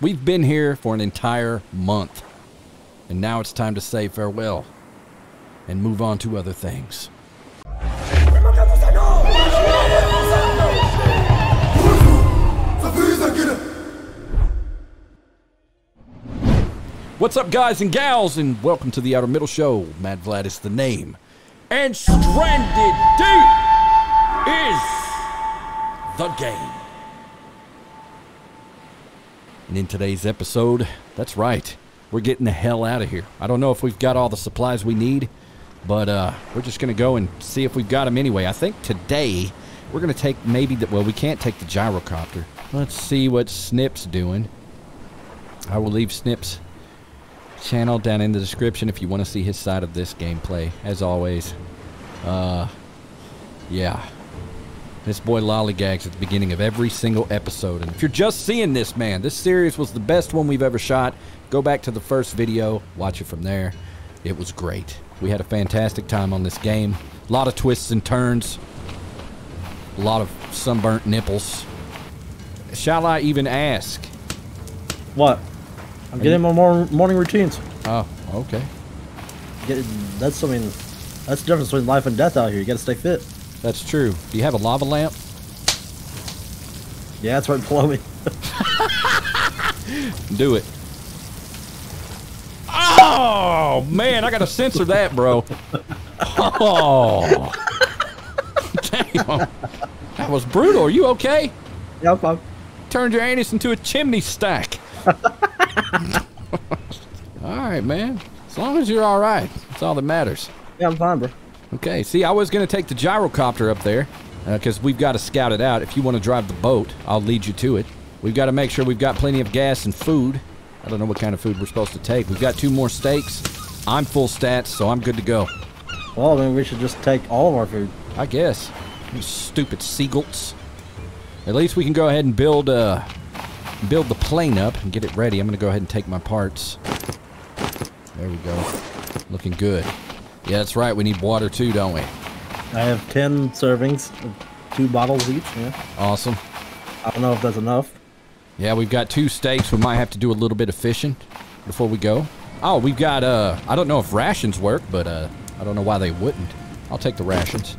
We've been here for an entire month. And now it's time to say farewell and move on to other things. What's up, guys and gals, and welcome to the Outer Middle Show. Madd Vladd is the name. And Stranded Deep is the game. And in today's episode, that's right, we're getting the hell out of here. I don't know if we've got all the supplies we need, but uh, we're just going to go and see if we've got them anyway. I think today we're going to take maybe the, well, we can't take the gyrocopter. Let's see what Snip's doing. I will leave Snip's channel down in the description if you want to see his side of this gameplay. As always, uh, yeah. This boy lollygags at the beginning of every single episode. And if you're just seeing this, man, this series was the best one we've ever shot. Go back to the first video, watch it from there. It was great. We had a fantastic time on this game. A lot of twists and turns. A lot of sunburnt nipples. Shall I even ask? What? I'm getting my mor- morning routines. Oh, okay. Get, that's, I mean, that's the difference between life and death out here. You gotta stay fit. That's true. Do you have a lava lamp? Yeah, that's right below me. Do it. Oh, man, I got to censor that, bro. Oh. Damn. That was brutal. Are you okay? yeah, I'm fine. Turned your anus into a chimney stack. all right, man. As long as you're all right, that's all that matters. Yeah, I'm fine, bro. Okay, see, I was going to take the gyrocopter up there because we've got to scout it out. If you want to drive the boat, I'll lead you to it. We've got to make sure we've got plenty of gas and food. I don't know what kind of food we're supposed to take. We've got two more steaks. I'm full stats, so I'm good to go. Well, then we should just take all of our food. I guess. You stupid seagulls. At least we can go ahead and build uh, build the plane up and get it ready. I'm going to go ahead and take my parts. There we go. Looking good. Yeah, that's right. We need water too, don't we? I have 10 servings, of two bottles each. Yeah. Awesome. I don't know if that's enough. Yeah, we've got two steaks. We might have to do a little bit of fishing before we go. Oh, we've got, uh, I don't know if rations work, but, uh, I don't know why they wouldn't. I'll take the rations.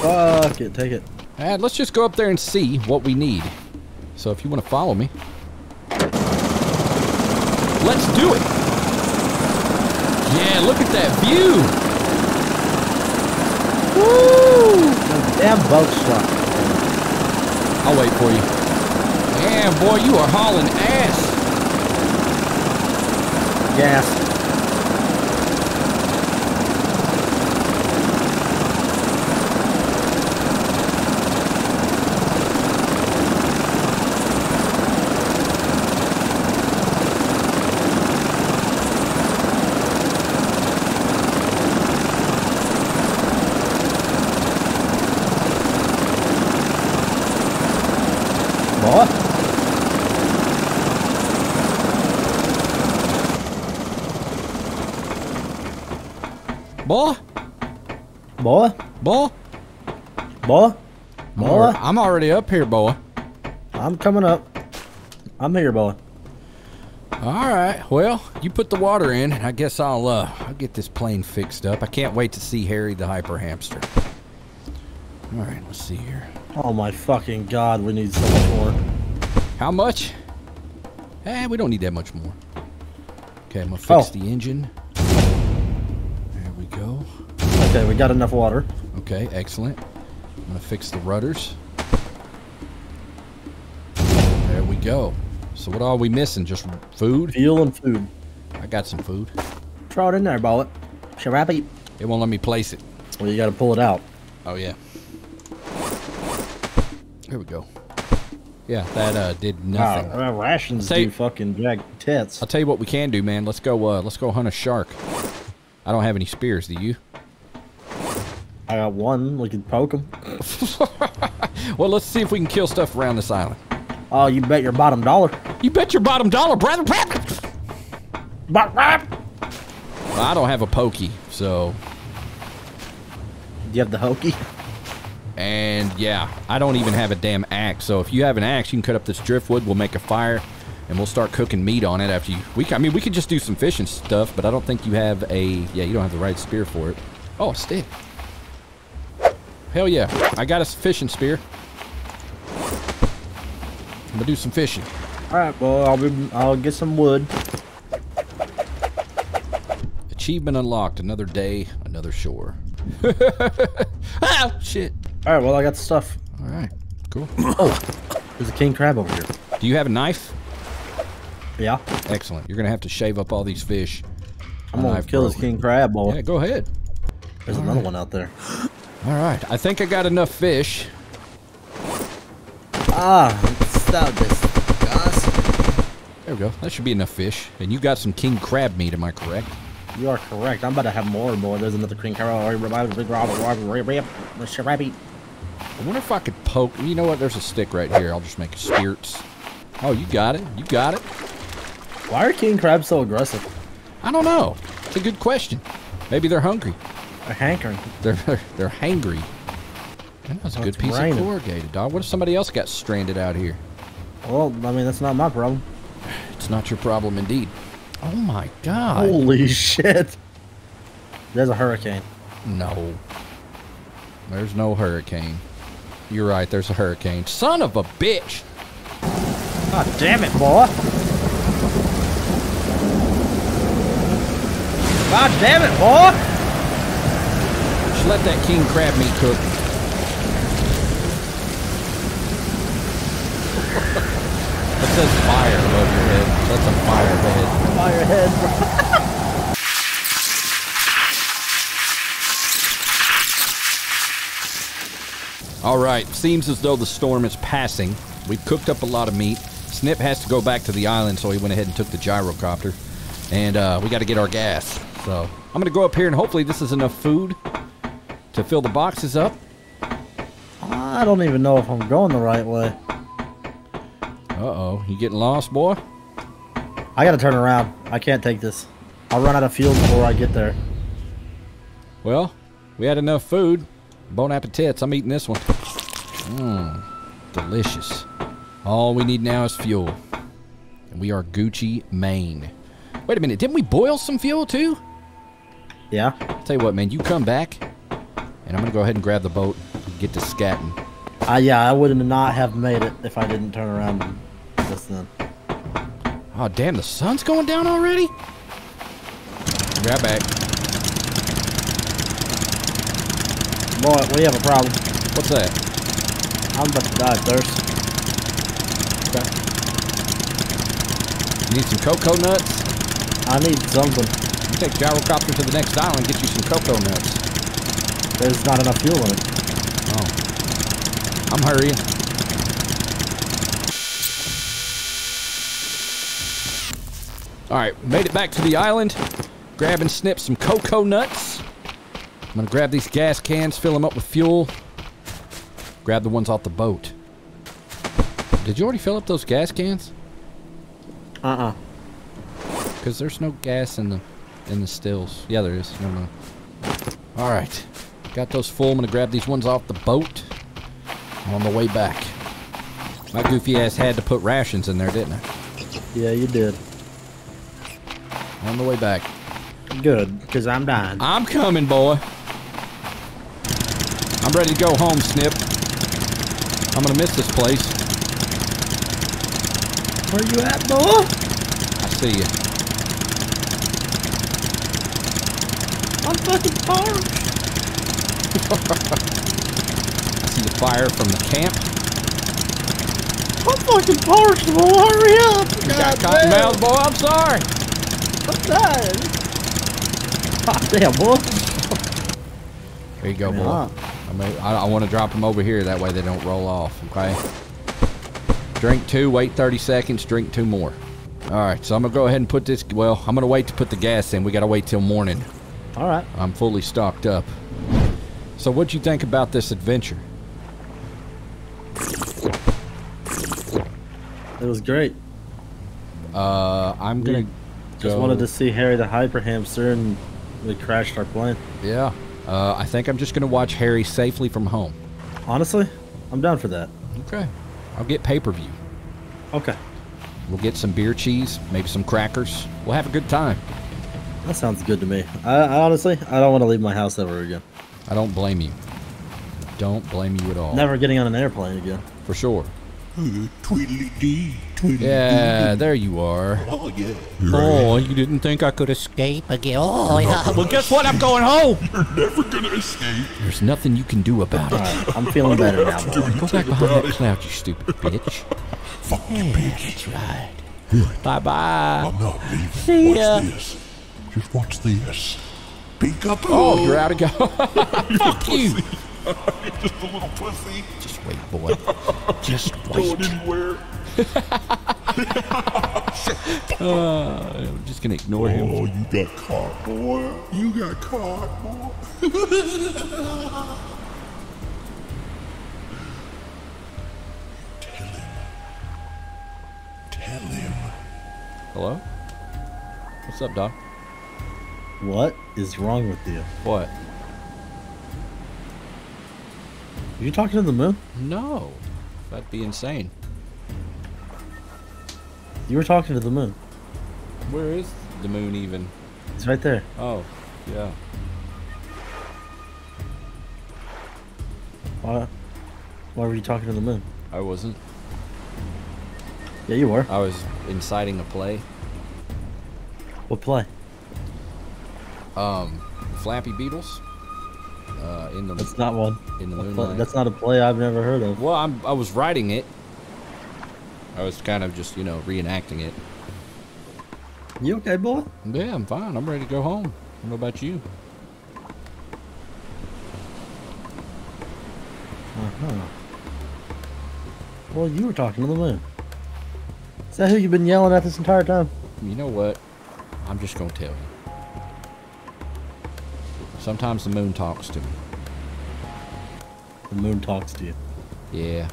Fuck it, take it. And let's just go up there and see what we need. So if you want to follow me. Let's do it. Yeah, look at that view. Woo! Damn boat struck. I'll wait for you. Damn, boy, you are hauling ass. Gas. Boy. Boy, Boy. boy. Boy. I'm, Boy. al- I'm already up here, boy. I'm coming up. I'm here, boy. All right. Well, you put the water in, and I guess I'll uh I'll get this plane fixed up. I can't wait to see Harry the hyper hamster. All right, let's see here. Oh my fucking god, we need so much more. How much? Eh, we don't need that much more. Okay, I'm gonna fix Oh. the engine. There we go. Okay, we got enough water. Okay, excellent. I'm gonna fix the rudders. Go. So what are we missing? Just food? Fuel and food. I got some food. Throw it in there, bullet. Sharabi. It won't let me place it. Well, you gotta pull it out. Oh yeah. Here we go. Yeah, that uh, did nothing. Wow, rations do fucking drag tits. I'll tell you what we can do, man. Let's go. Uh, let's go hunt a shark. I don't have any spears. Do you? I got one. We can poke them. Well, let's see if we can kill stuff around this island. Oh, you bet your bottom dollar. You bet your bottom dollar, brother. Bop, bop. Well, I don't have a pokey, so Do you have the hokey? and yeah, I don't even have a damn axe. So if you have an axe, you can cut up this driftwood. We'll make a fire. and we'll start cooking meat on it after you. We, I mean, we could just do some fishing stuff, but I don't think you have a. Yeah, you don't have the right spear for it. Oh, a stick. Hell yeah, I got a fishing spear. I'm gonna do some fishing. All right, well, I'll be, I'll get some wood. Achievement unlocked. Another day, another shore. ah, shit. All right, well, I got the stuff. All right, cool. There's a king crab over here. Do you have a knife? Yeah, Excellent. You're gonna have to shave up all these fish. I'm gonna kill this king crab, boy. Yeah, go ahead. There's another one out there. All right. I think I got enough fish. Ah, stop this, guys. There we go. That should be enough fish. And you got some king crab meat, am I correct? You are correct. I'm about to have more, and more. There's another king crab. I wonder if I could poke. You know what? There's a stick right here. I'll just make a spears. Oh, you got it. You got it. Why are king crabs so aggressive? I don't know. It's a good question. Maybe they're hungry. They're hankering. They're they're, they're hangry. That's a Oh, good piece raining. of corrugated, dog. What if somebody else got stranded out here? Well, I mean, that's not my problem. It's not your problem, indeed. Oh my God! Holy shit. There's a hurricane. No. There's no hurricane. You're right. There's a hurricane. Son of a bitch! God damn it, boy. God damn it, boy. Just let that king crab meat cook. That says fire above your head. That's a fire head. Fire head, bro. All right. Seems as though the storm is passing. We've cooked up a lot of meat. Snip has to go back to the island, so he went ahead and took the gyrocopter. And uh, we got to get our gas. So I'm going to go up here, and hopefully this is enough food to fill the boxes up. I don't even know if I'm going the right way. Uh-oh. You getting lost, boy? I gotta turn around. I can't take this. I'll run out of fuel before I get there. Well, we had enough food. Bon appetits. I'm eating this one. Mmm. Delicious. All we need now is fuel. And we are Gucci, Maine. Wait a minute. Didn't we boil some fuel too? Yeah? Tell you what, man. You come back, and I'm going to go ahead and grab the boat and get to scatting. Uh, yeah, I would not have made it if I didn't turn around just then. Oh, damn. The sun's going down already? Grab back. Boy, we have a problem. What's that? I'm about to die of thirst. You need some cocoa nuts? I need something. You take gyrocopter to the next island and get you some cocoa nuts. There's not enough fuel in it. Oh. I'm hurrying. All right, made it back to the island. Grab and snip some cocoa nuts. I'm gonna grab these gas cans, fill them up with fuel. Grab the ones off the boat. Did you already fill up those gas cans? Uh-uh. Because there's no gas in the in the stills. Yeah, there is. No, no. All right, got those full. I'm gonna grab these ones off the boat. On the way back. My goofy ass had to put rations in there, didn't I? Yeah, you did. On the way back. Good, because I'm dying. I'm coming, boy. I'm ready to go home, Snip. I'm gonna miss this place. Where you at, boy? I see you. I'm fucking parched. I see the fire from the camp. I'm fucking parched, boy. Hurry up. You got cotton mouth, boy. I'm sorry. I'm dying. God damn, boy. Here you go, boy. I, mean, I, I want to drop them over here. That way they don't roll off, okay? Drink two, wait 30 seconds, drink two more. All right, so I'm going to go ahead and put this... Well, I'm going to wait to put the gas in. We got to wait till morning. All right. I'm fully stocked up. So what'd you think about this adventure? It was great. Uh, I'm going to Just go... wanted to see Harry the Hyper Hamster and we crashed our plane. Yeah. Uh, I think I'm just going to watch Harry safely from home. Honestly, I'm down for that. Okay. I'll get pay-per-view. Okay. We'll get some beer cheese, maybe some crackers. We'll have a good time. That sounds good to me. I, I honestly, I don't want to leave my house ever again. I don't blame you. Don't blame you at all. Never getting on an airplane again. For sure. Tweedly dee, tweedly Yeah, there you are. Oh, yeah. Oh, you didn't think I could escape again? Oh, yeah. Well, guess what? I'm going home. You're Never gonna escape. There's nothing you can do about it. I'm feeling better now. Go back behind that cloud, you stupid bitch. Fucking bitch. That's right. Bye bye. I'm not leaving. See watch ya. this. Just watch this. Peekaboo. Oh, you're out of go. Fuck you. Just a little pussy. Just wait, boy. Just Going wait. anywhere. Uh, I'm just gonna ignore him. Oh, you got caught, boy. You got caught, boy. Tell him. Tell him. Hello? What's up, Doc? What is wrong with you? What? Are you talking to the moon? No. That'd be insane. You were talking to the moon. Where is the moon even? It's right there. Oh, yeah. Why? Why were you talking to the moon? I wasn't. Yeah, you were. I was inciting a play. What play? Um, Flappy Beetles. Uh, in the That's not one. in the moonlight. That's not a play I've never heard of. Well, I'm, I was writing it. I was kind of just, you know, reenacting it. You okay, boy? Yeah, I'm fine. I'm ready to go home. What about you? Uh-huh. Well, you were talking to the moon. Is that who you've been yelling at this entire time? You know what? I'm just gonna tell you. Sometimes the moon talks to me. The moon talks to you. Yeah.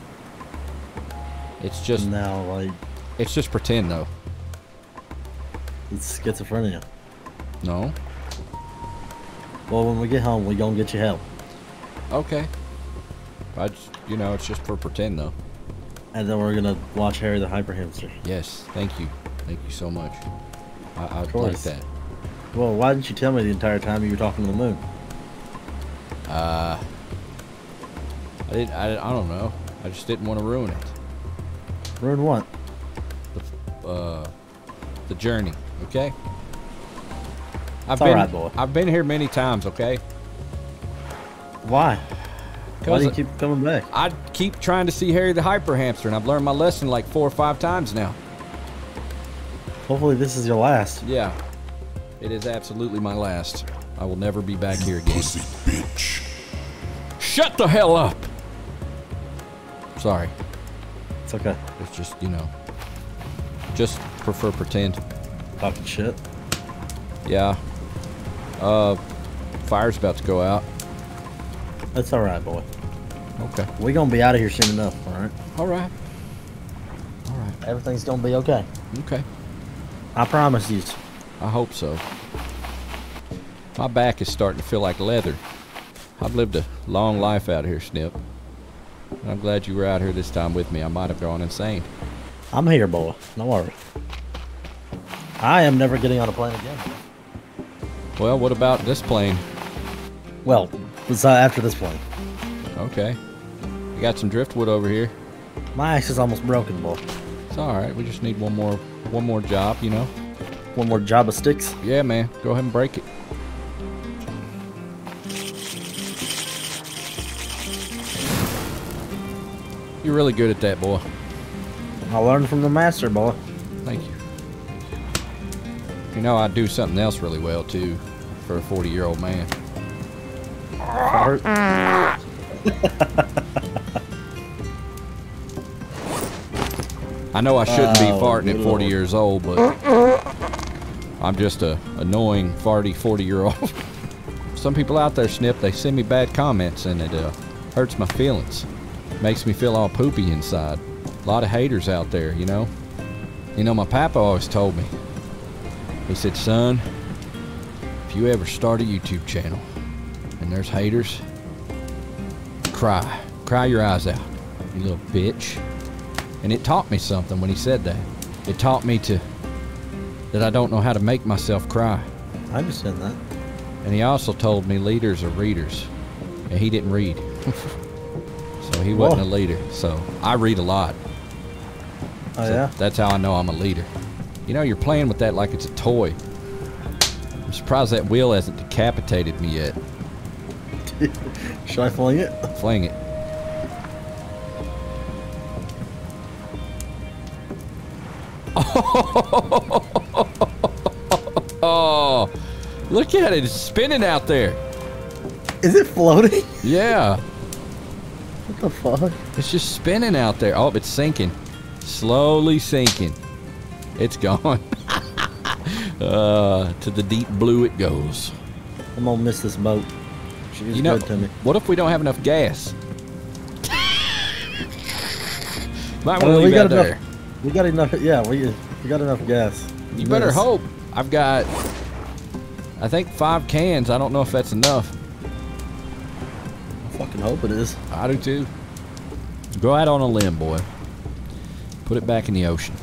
It's just now, like, it's just pretend though. it's schizophrenia. No. Well, when we get home, we gonna get you help. Okay. I just, you know, it's just for pretend though. And then we're gonna watch Harry the Hyper Hamster. Yes. Thank you. Thank you so much. I, I'd like that. Well, why didn't you tell me the entire time you were talking to the moon? Uh. I didn't. I, I don't know. I just didn't want to ruin it. Ruin what? uh, the journey. Okay. I've It's been alright, boy. I've been here many times. Okay. Why? Why do you keep coming back? I keep trying to see Harry the Hyper Hamster, and I've learned my lesson like four or five times now. Hopefully, this is your last. Yeah, it is absolutely my last. I will never be back here again. Pussy bitch. Shut the hell up. Sorry, It's okay. it's just you know, just prefer pretend. Talking shit. Yeah. Uh, fire's about to go out. That's all right, boy. Okay. We gonna be out of here soon enough. All right. All right. All right. Everything's gonna be okay. Okay. I promise you. I hope so. My back is starting to feel like leather. I've lived a long life out here, Snip. I'm glad you were out here this time with me. I might have gone insane. I'm here, boy. No worry. I am never getting on a plane again. Well, what about this plane? Well, besides uh, after this plane, Okay. We got some driftwood over here. my axe is almost broken, boy. It's all right. We just need one more, one more job, you know. One more job of sticks. Yeah, man. Go ahead and break it. You're really good at that, boy. I learned from the master, boy. Thank you. You know, I do something else really well too, for a 40 year old man. Fart. I know I shouldn't be Oh, farting at 40 lord. years old, but I'm just a annoying, farty 40 year old. Some people out there, Snip, they send me bad comments and it uh, hurts my feelings. Makes me feel all poopy inside. A lot of haters out there, you know. You know, my papa always told me. He said, son, if you ever start a YouTube channel and there's haters, cry. Cry your eyes out, you little bitch. And it taught me something when he said that. It taught me to that I don't know how to make myself cry. I understand that. And he also told me leaders are readers. And he didn't read. so he wasn't Whoa. a leader. So I read a lot. Oh So yeah. That's how I know I'm a leader. You know, you're playing with that like it's a toy. I'm surprised that wheel hasn't decapitated me yet. Should I fling it? Fling it. Oh, look at it. It's spinning out there. Is it floating? Yeah. What the fuck? It's just spinning out there. Oh, it's sinking. Slowly sinking. It's gone. uh, to the deep blue it goes. I'm gonna miss this boat. You know, good to me. what if we don't have enough gas? Might want to mean, we leave got that there. We got enough. Yeah, we we got enough gas. You better hope. I've got, I think five cans. I don't know if that's enough. Fucking hope it is. I do too. Go out on a limb, boy. Put it back in the ocean.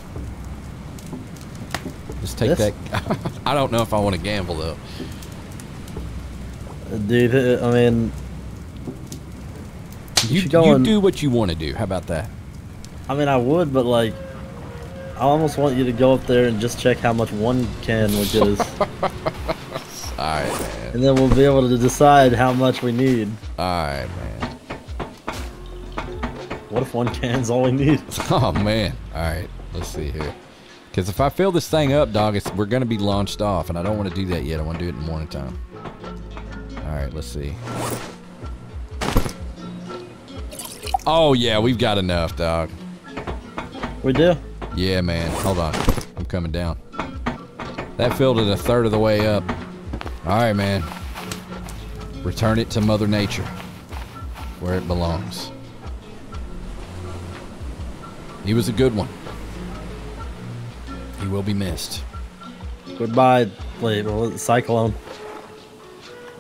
Just take This? that. I don't know if I want to gamble though. Uh, Dude, I mean, You, you and- do what you want to do. How about that? I mean, I would, but like, I almost want you to go up there and just check how much one can get us, All right. And then we'll be able to decide how much we need. All right, man. What if one can's all we need? Oh man. All right. Let's see here. Because if I fill this thing up, dog, it's, we're gonna be launched off, and I don't want to do that yet. I want to do it in the morning time. All right. Let's see. Oh yeah, we've got enough, dog. We do. Yeah, man. Hold on. I'm coming down. That filled it a third of the way up. All right, man. Return it to Mother Nature, where it belongs. He was a good one. He will be missed. Goodbye. Was? Cyclone.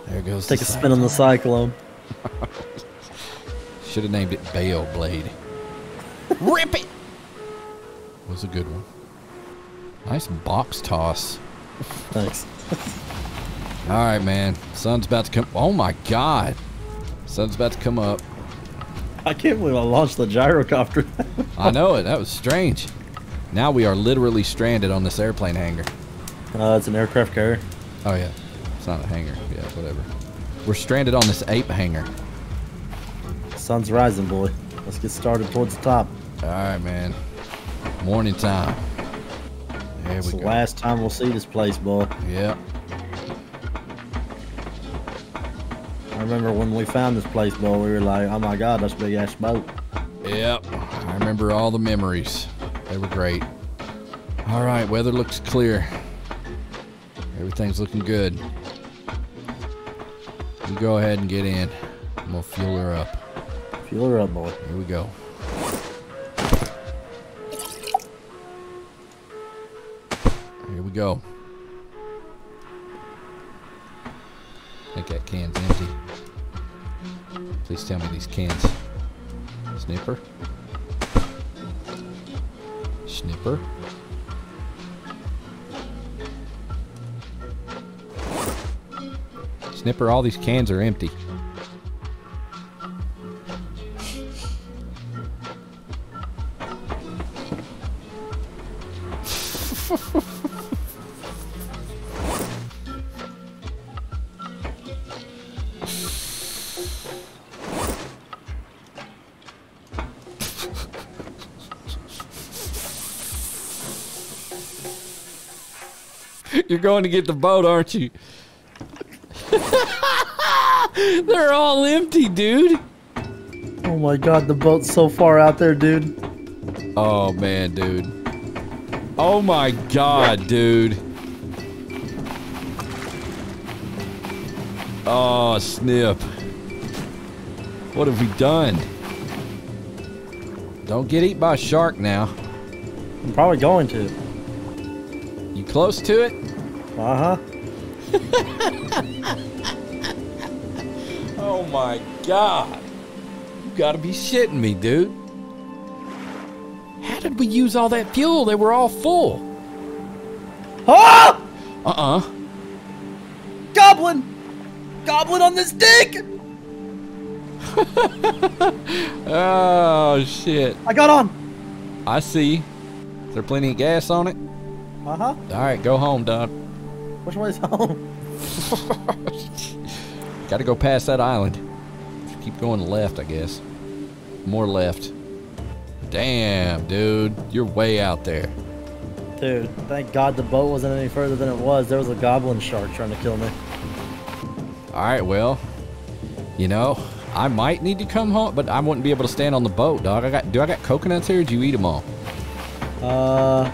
There goes. Take a spin on the cyclone. Should have named it Beyblade. Rip it. Was a good one. Nice box toss. Thanks. All right, man. Sun's about to come. Oh my God. Sun's about to come up. I can't believe I launched the gyrocopter. I know it. That was strange. Now we are literally stranded on this airplane hangar. uh, it's an aircraft carrier. Oh yeah, it's not a hangar. Yeah, whatever. We're stranded on this ape hangar. Sun's rising, boy. Let's get started towards the top. All right, man. Morning time. There It's we the go. last time we'll see this place, boy. Yep. Remember when we found this place, boy, we were like, oh my god, that's a big ass boat. Yep. I remember all the memories. They were great. All right, weather looks clear. Everything's looking good. You go ahead and get in. I'm gonna fuel her up. Fuel her up, boy. Here we go. Here we go. I think that can's empty. Please tell me these cans. Snipper. Snipper. Snipper, all these cans are empty. You're going to get the boat, aren't you? They're all empty, dude. Oh my god, the boat's so far out there, dude. Oh man, dude. Oh my god, dude. Oh, snip. What have we done? Don't get eaten by a shark now. I'm probably going to. You close to it? Uh huh. Oh my god. You gotta be shitting me, dude. How did we use all that fuel? They were all full. Ah! Uh-uh. Goblin! Goblin on this dick! Oh, shit. I got on. I see. Is there plenty of gas on it? Uh huh. All right, go home, Doc. Which way is home? Got to go past that island. Just keep going left, I guess. More left. Damn, dude. You're way out there. Dude, thank God the boat wasn't any further than it was. There was a goblin shark trying to kill me. All right, well, you know, I might need to come home, but I wouldn't be able to stand on the boat, dog. I got, do I got coconuts here? Or did you eat them all? Uh,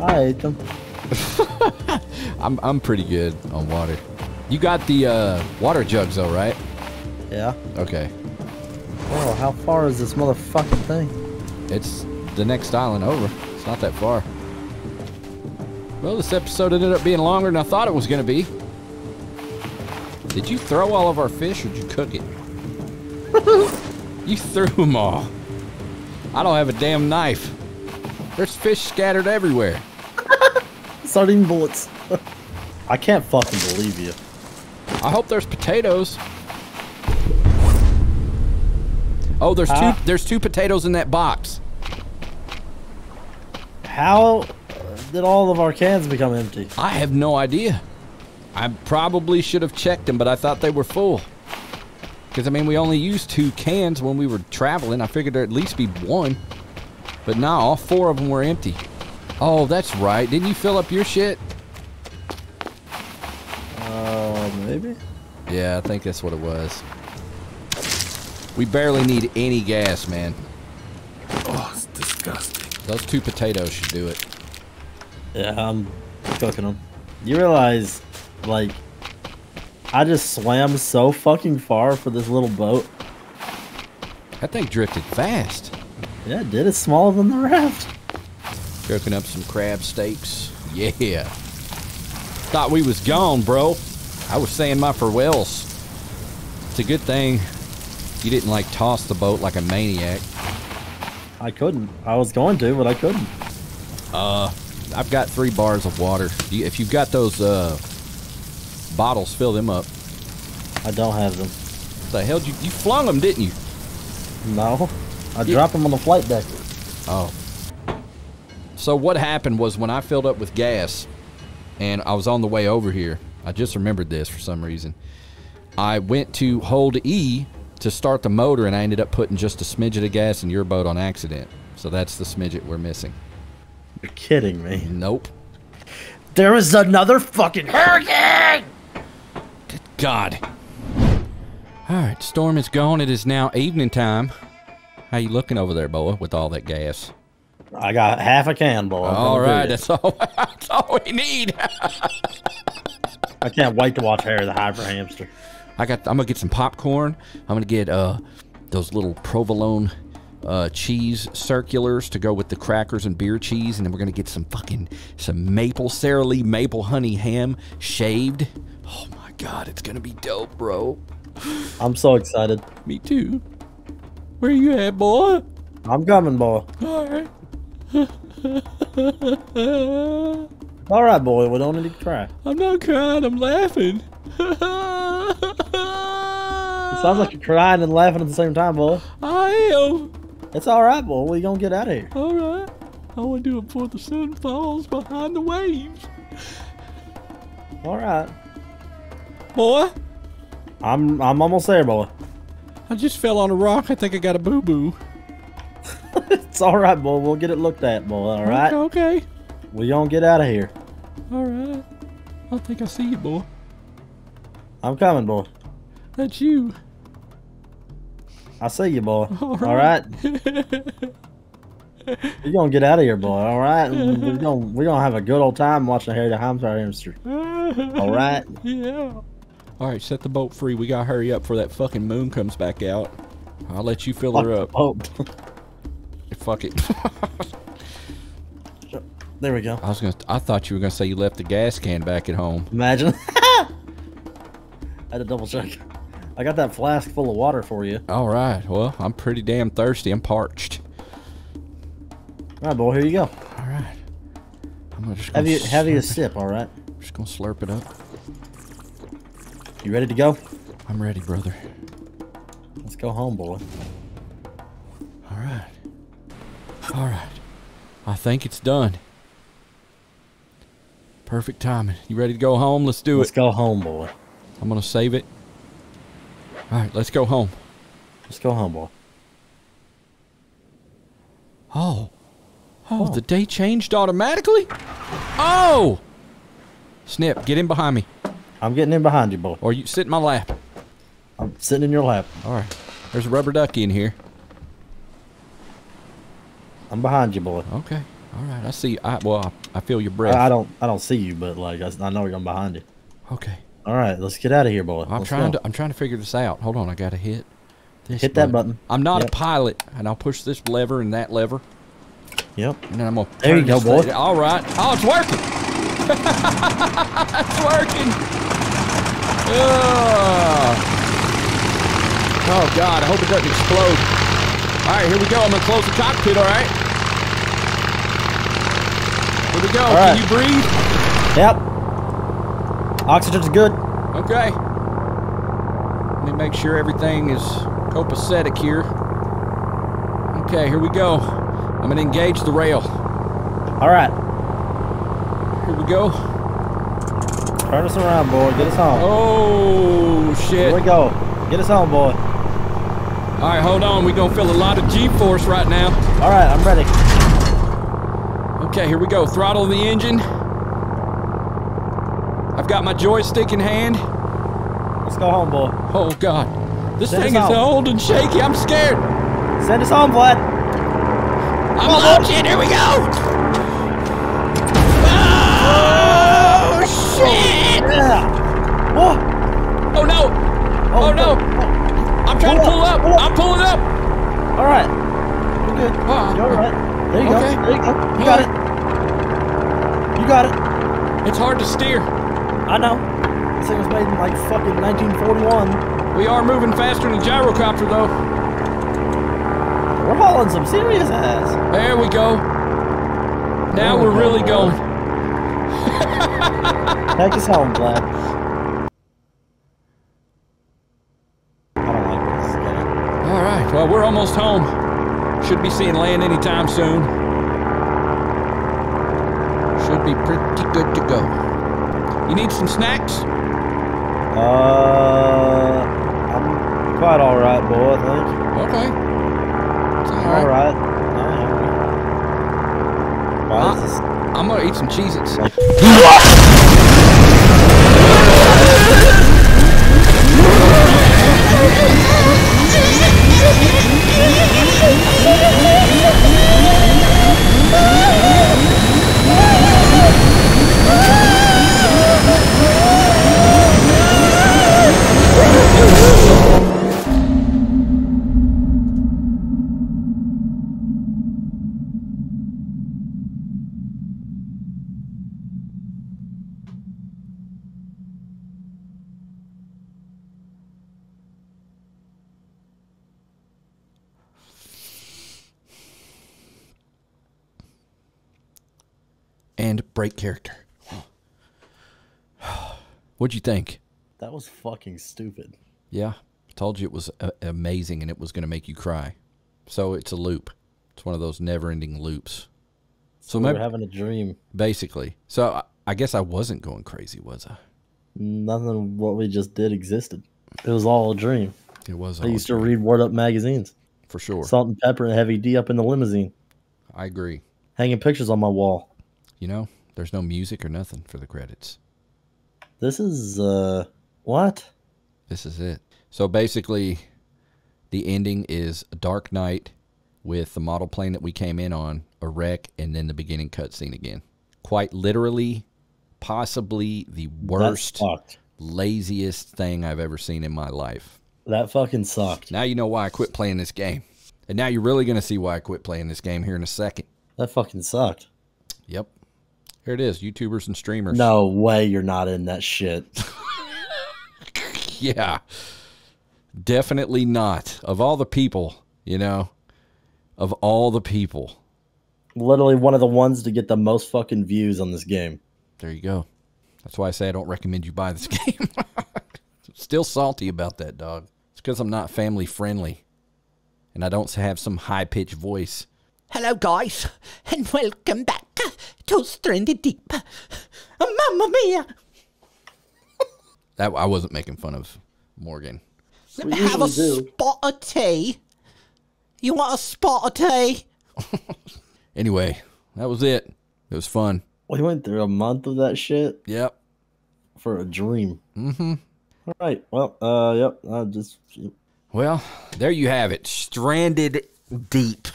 I ate them. I'm, I'm pretty good on water. You got the uh, water jugs though, right? Yeah. Okay. Oh, how far is this motherfucking thing? It's the next island over. It's not that far. Well, this episode ended up being longer than I thought it was going to be. Did you throw all of our fish or did you cook it? you threw them all. I don't have a damn knife. There's fish scattered everywhere. Sardine bullets. I can't fucking believe you. I hope there's potatoes. Oh, there's Ah. two. There's two potatoes in that box. How did all of our cans become empty? I have no idea. I probably should have checked them, but I thought they were full. Because, I mean, we only used two cans when we were traveling. I figured there'd at least be one. But no, all four of them were empty. Oh, that's right. Didn't you fill up your shit? Uh, maybe? Yeah, I think that's what it was. We barely need any gas, man. Oh, it's disgusting. Those two potatoes should do it. Yeah, I'm cooking them. You realize, like, I just swam so fucking far for this little boat. That thing drifted fast. Yeah, it did. It's smaller than the raft. Cooking up some crab steaks. Yeah. Thought we was gone, bro. I was saying my farewells. It's a good thing you didn't like toss the boat like a maniac. I couldn't. I was going to, but I couldn't. Uh, I've got three bars of water. If you've got those uh, bottles, fill them up. I don't have them. What the hell? You, you flung them, didn't you? No. I Yeah. dropped them on the flight deck. Oh. So what happened was when I filled up with gas and I was on the way over here, I just remembered this for some reason. I went to hold E to start the motor and I ended up putting just a smidget of gas in your boat on accident. So that's the smidget we're missing. You're kidding me. Nope. There is another fucking hurricane! Good God. All right, storm is gone. It is now evening time. How you looking over there, boa, with all that gas? I got half a can, boy. All right, that's all. That's all we need. I can't wait to watch Harry the Hyper Hamster. I got. I'm gonna get some popcorn. I'm gonna get uh those little provolone uh cheese circulars to go with the crackers and beer cheese, and then we're gonna get some fucking some maple Sara Lee maple honey ham shaved. Oh my god, it's gonna be dope, bro. I'm so excited. Me too. Where you at, boy? I'm coming, boy. All right. All right, boy. We don't need to cry. I'm not crying. I'm laughing. It sounds like you're crying and laughing at the same time, boy. I am. It's all right, boy. We gonna get out of here. All right. I want to do it before the sun falls behind the waves. All right. Boy, I'm I'm almost there, boy. I just fell on a rock. I think I got a boo boo. It's all right, boy. We'll get it looked at, boy. All right. Okay. We gonna get out of here. All right. I think I see you, boy. I'm coming, boy. That's you. I see you, boy. All All right. You're gonna get out of here, boy. All right. We're gonna we're gonna have a good old time watching Harry the Hamster Hamster. All right. Yeah. All right, set the boat free. We gotta hurry up before that fucking moon comes back out. I'll let you fill her up. Fuck it. there we go. I was gonna. I thought you were gonna say you left the gas can back at home. Imagine. I had to double check. I got that flask full of water for you. All right. Well, I'm pretty damn thirsty. I'm parched. All right, boy. Here you go. All right. I'm gonna just Have you have you a sip? All right. Just gonna slurp it up. You ready to go? I'm ready, brother. Let's go home, boy. All right. I think it's done. Perfect timing. You ready to go home? Let's do it. Let's go home, boy. I'm gonna save it. All right, let's go home. Let's go home, boy. Oh. Oh, the day changed automatically? Oh! Snip, get in behind me. I'm getting in behind you, boy. Or you sit in my lap. I'm sitting in your lap. All right. There's a rubber ducky in here. I'm behind you, boy. Okay. All right. I see. I well, I, I feel your breath. I, I don't I don't see you, but like I, I know I'm behind you. okay. All right, let's get out of here, boy. I'm Let's trying go. to. I'm trying to figure this out. Hold on. I gotta hit. This Hit that button. I'm not Yep. a pilot, and I'll push this lever and that lever, Yep. and then I'm gonna. There you go, boy. thing- All right. Oh, it's working. it's working. Ugh. Oh God! I hope it doesn't explode. All right, here we go. I'm gonna close the cockpit. All right. Here we go. All Can you breathe? Yep. Oxygen's good. Okay. Let me make sure everything is copacetic here. Okay, here we go. I'm gonna engage the rail. All right. Here we go. Turn us around, boy. Get us home. Oh shit! Here we go. Get us home, boy. All right, hold on. We're gonna feel a lot of G-force right now. All right, I'm ready. Okay, here we go. Throttle the engine. I've got my joystick in hand. Let's go home, boy. Oh god, this Send thing is home. old and shaky. I'm scared. Send us home, Vladd. I'm launching. Here we go. Oh shit! Yeah. Oh no! Oh, no! I'm trying to Pull pull up, up. I'm pulling up. All right. You're good. Ah. You're all right. There you Okay. go. There you go. You got it. You got it. It's hard to steer. I know. This thing was made in like fucking 1941. We are moving faster than a gyrocopter, though. We're hauling some serious ass. There we go. Now Oh, we're really going. Take us home, Vladd. I don't like this. guy. All right. Well, we're almost home. Should be seeing land anytime soon. Should be pretty good to go. You need some snacks? Uh, I'm quite all right, boy. I think. Okay. It's all All right. right. Why Uh, is this? I'm gonna eat some Cheez-Its. And break character. What'd you think? That was fucking stupid. Yeah, I told you it was uh, amazing and it was going to make you cry. So it's a loop. It's one of those never-ending loops. So we maybe, having a dream. basically, so I, I guess I wasn't going crazy, was I? Nothing what we just did existed. It was all a dream. It was. I used to read Word Up magazines. for sure. Salt-n-Pepa and Heavy D up in the limousine, I agree. hanging pictures on my wall. You know, there's no music or nothing for the credits. This is uh what? This is it. So basically, the ending is a dark night with the model plane that we came in on, a wreck, and then the beginning cutscene again. Quite literally, possibly the worst, laziest thing I've ever seen in my life. That fucking sucked. Now you know why I quit playing this game. And now you're really going to see why I quit playing this game here in a second. That fucking sucked. Yep. Here it is YouTubers and streamers. No way you're not in that shit. Yeah. Definitely not. Of all the people, you know, of all the people. literally one of the ones to get the most fucking views on this game. There you go. That's why I say I don't recommend you buy this game. Still salty about that, dog. It's because I'm not family friendly. And I don't have some high pitched voice. Hello, guys, and welcome back to Stranded Deep. Mamma mia! That I wasn't making fun of Morgan. Let We me have a do. spot of tea. You want a spot of tea? Anyway, that was it. It was fun. We went through a month of that shit Yep. for a dream. Mm-hmm. All right. Well, uh, yep. I just Well, there you have it. Stranded Deep.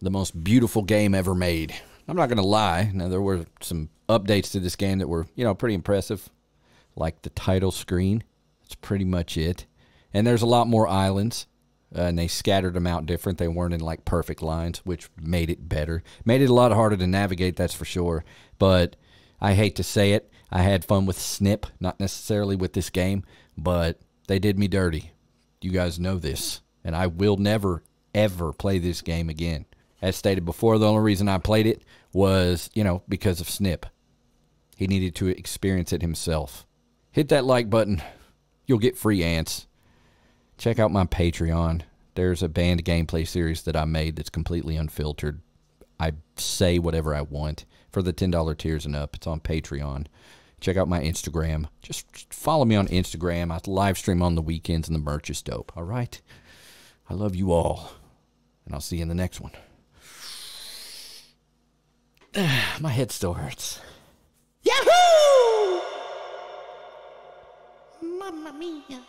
The most beautiful game ever made. I'm not going to lie. Now, there were some updates to this game that were, you know, pretty impressive. Like the title screen. That's pretty much it. And there's a lot more islands. Uh, and they scattered them out different. They weren't in like perfect lines, which made it better. Made it a lot harder to navigate, that's for sure. But I hate to say it. I had fun with Snip, not necessarily with this game, but they did me dirty. You guys know this. And I will never, ever play this game again. As stated before, the only reason I played it was, you know, because of Snip. He needed to experience it himself. Hit that like button. You'll get free ants. Check out my Patreon. There's a band gameplay series that I made that's completely unfiltered. I say whatever I want for the $10 tiers and up. It's on Patreon. Check out my Instagram. Just follow me on Instagram. I live stream on the weekends and the merch is dope. All right? I love you all. And I'll see you in the next one. my head still hurts. Yahoo! Mamma mia!